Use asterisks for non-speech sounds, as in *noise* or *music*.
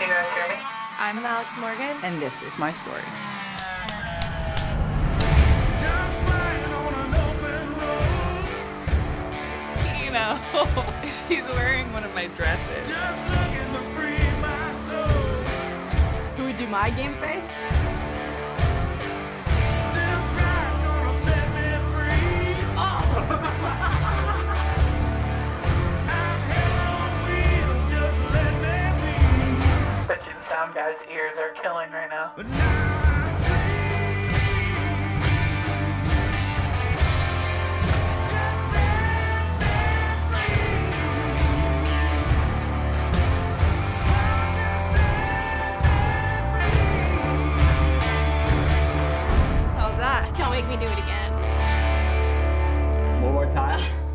you guys hear me? I'm Alex Morgan, and this is my story. You know, *laughs* she's wearing one of my dresses. Who would do my game face? sound guy's ears are killing right now. How's that? Don't make me do it again. One more time. *laughs*